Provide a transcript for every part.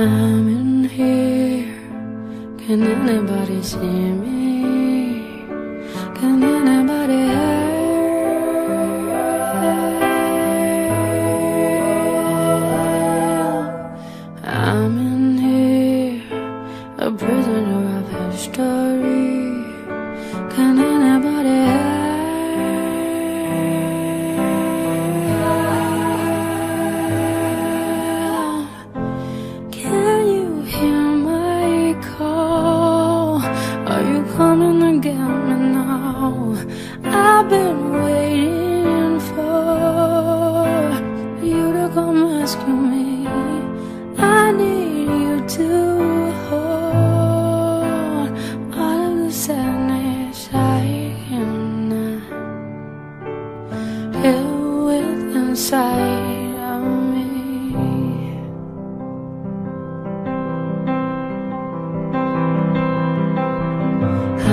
I'm in here. Can anybody see me? Can rescue me. I need you to hold all of the sadness I cannot deal with inside of me.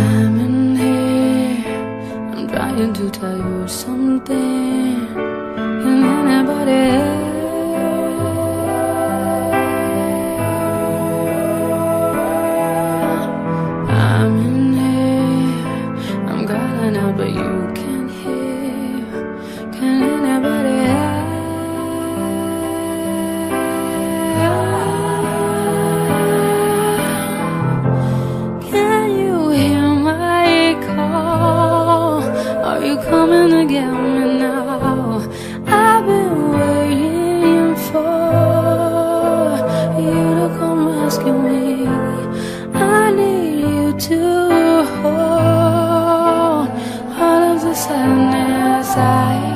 I'm in here. I'm trying to tell you something. Get me now? I've been waiting for you to come rescue me. I need you to hold all of the sadness I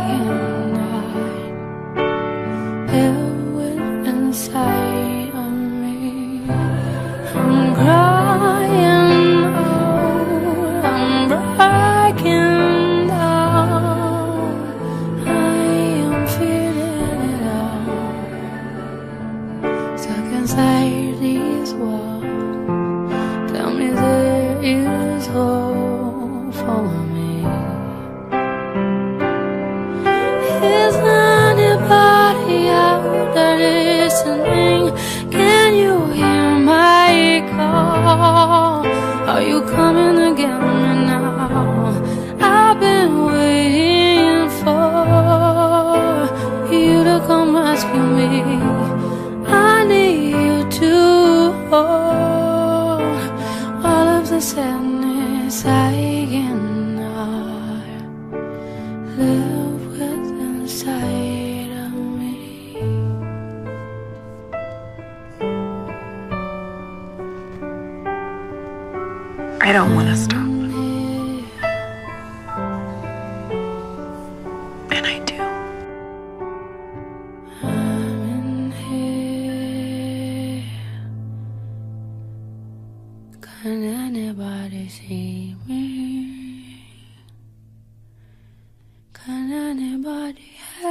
listening? Can you hear my call? Are you coming me now? I've been waiting for you to come rescue me. I need you to hold all of the sadness I I don't want to stop. And I do. Can anybody see me? Can anybody help?